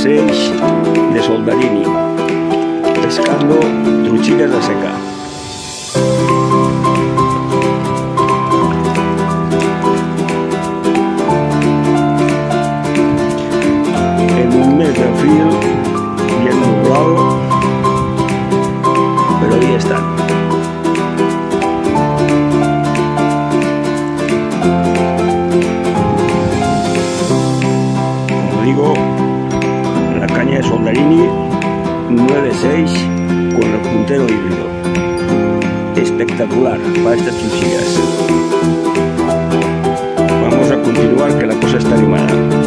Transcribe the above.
casells de Soldadini, pescando truchillas de secar. caña de Soldarini 9.6 con el puntero híbrido. Espectacular para estas cuchillas. Vamos a continuar que la cosa está animada.